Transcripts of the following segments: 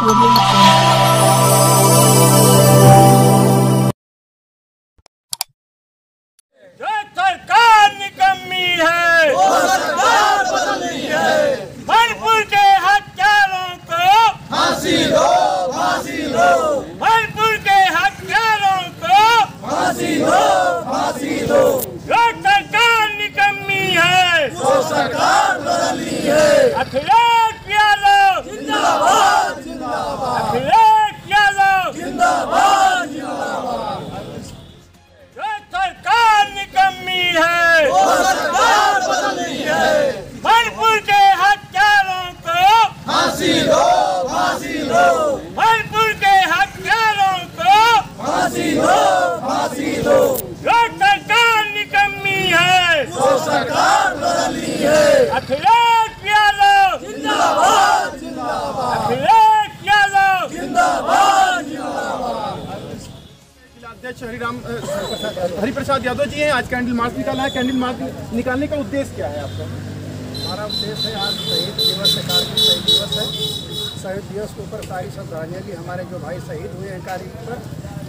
我边。के हत्यारों को फांसी दो फांसी दो। जो सरकार निकम्मी है। वो सरकार बदलनी है। अखिलेश यादव। जिंदाबाद जिंदाबाद। अखिलेश यादव। जिंदाबाद अध्यक्ष हरिराम हरिप्रसाद यादव जी हैं। आज कैंडल मार्च निकाला है। कैंडल मार्च निकालने का उद्देश्य क्या है आपका? हमारा उद्देश्य है आज शहीद दिवस है कारगिल शहीद दिवस है। शहीद दिवस के ऊपर सारी श्रद्धांजलि हमारे जो भाई शहीद हुए हैं कारगिल पर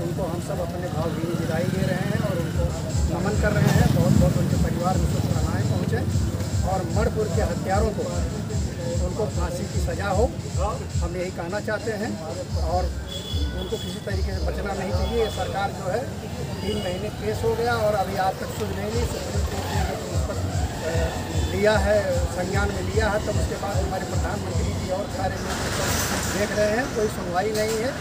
उनको हम सब अपने भावभीनी विदाई दे रहे हैं और उनको नमन कर रहे हैं। बहुत बहुत उनके परिवार में शुभकामनाएँ पहुँचे और मणिपुर के हत्यारों को, उनको फांसी की सज़ा हो, हम यही कहना चाहते हैं और उनको किसी तरीके से बचना नहीं चाहिए। सरकार जो है तीन महीने केस हो गया और अभी आज तक सुध नहीं ली। सुप्रीम कोर्ट ने उस पर लिया है, संज्ञान में लिया है, तब उसके बाद हमारे प्रधानमंत्री जी और सारे लोग देख रहे हैं, कोई सुनवाई नहीं है।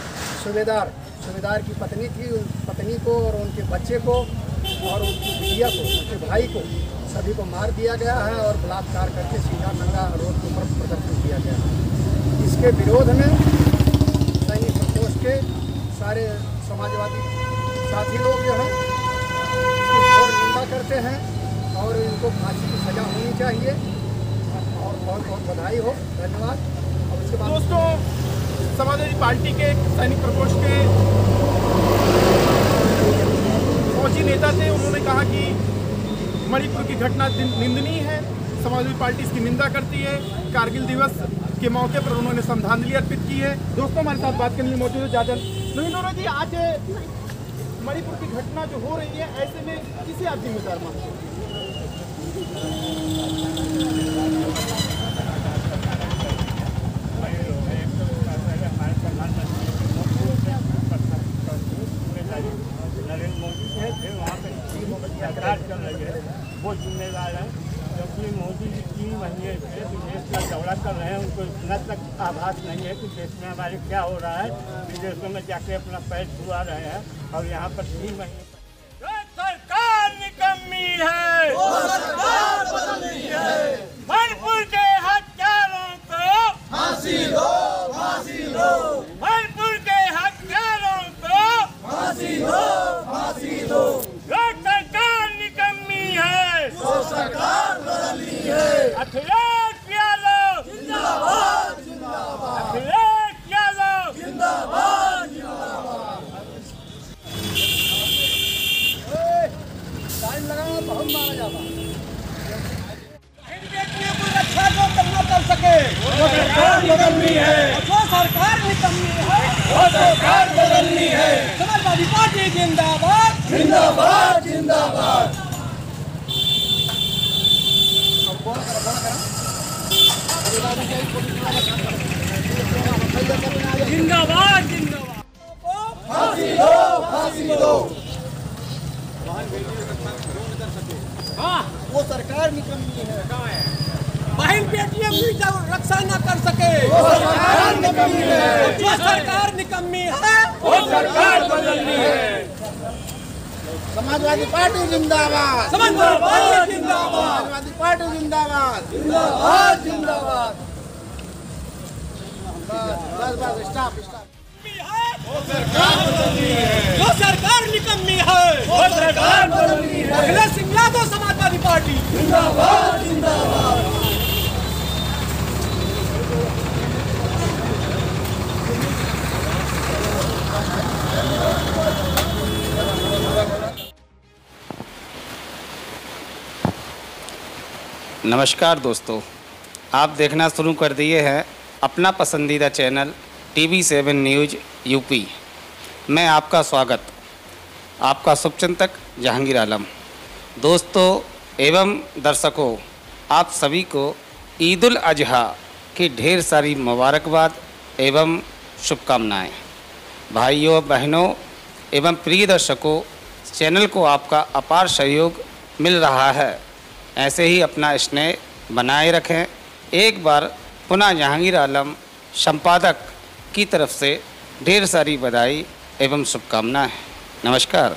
सूबेदार सूबेदार की पत्नी थी, उन पत्नी को और उनके बच्चे को और उनकी बिटिया को, उनके भाई को सभी को मार दिया गया है और बलात्कार करके सीधा नंगा रोड के ऊपर प्रदर्शन किया गया है। इसके विरोध में सैनिक प्रकोष्ठ के सारे समाजवादी साथी लोग जो हैं निंदा करते हैं और इनको फांसी चाहिए। और बहुत बहुत बधाई हो। धन्यवाद। और उसके बाद दोस्तों, समाजवादी पार्टी के सैनिक प्रकोष्ठ के फौजी नेता थे। उन्होंने कहा कि मणिपुर की घटना निंदनीय है। समाजवादी पार्टी इसकी निंदा करती है। कारगिल दिवस के मौके पर उन्होंने श्रद्धांजलि अर्पित की है। दोस्तों, हमारे साथ बात करने के लिए मौजूद है जाजन नवीन जी। आज मणिपुर की घटना जो हो रही है, ऐसे में किसे आप जिम्मेदार मानते हैं? वो जिम्मेदार है क्योंकि मोदी जी तीन महीने से का कर रहे हैं उनको इतना तक आभास नहीं है कि देश में हमारे क्या हो रहा है विदेशों में जाके अपना पैर छुआ रहे हैं और यहाँ पर तीन महीने निकम्मी है। वो सरकार बदलनी है भरपूर के हत्यारों को फांसी दो फांसी दो। भरपूर के हत्यारों को फांसी दो फांसी दो। जो सरकार निकम्मी है। वो सरकार बदलनी है। अखिलेश यादव जिंदाबाद जिंदाबाद अखिलेश यादव जिंदाबाद टाइम लगाओ बहुत मारा जाता है सरकार बदलनी है। जो सरकार निकम्मी है। वो सरकार बदलनी है। समाजवादी पार्टी जिंदाबाद। जिंदाबाद जिंदाबाद। जिंदाबाद जिंदाबाद। वो सरकार निकम्मी है। बहन बेटियाँ भी जब रक्षा न कर सके सरकार निकम्मी है। जो सरकार निकम्मी है। वो सरकार बदलनी है। समाजवादी पार्टी जिंदाबाद। समाजवादी पार्टी जिंदाबाद। समाजवादी पार्टी जिंदाबाद। जिंदाबाद। जिंदाबाद। बस बस स्टॉप स्टॉप जो सरकार निकम्मी है। वो सरकार बदलनी है। अखिलेश सिंह यादव समाजवादी पार्टी। जिंदाबाद जिंदाबाद। नमस्कार दोस्तों, आप देखना शुरू कर दिए हैं अपना पसंदीदा channel TV seven news UP. मैं आपका स्वागत, आपका शुभचिंतक जहांगीर आलम। दोस्तों, एवं दर्शकों, आप सभी को ईद उल अजहा की ढेर सारी मुबारकबाद एवं शुभकामनाएँ। भाइयों, बहनों एवं प्रिय दर्शकों, चैनल को आपका अपार सहयोग मिल रहा है। ऐसे ही अपना स्नेह बनाए रखें। एक बार पुनः जहांगीर आलम संपादक की तरफ़ से ढेर सारी बधाई एवं शुभकामनाएँ। नमस्कार।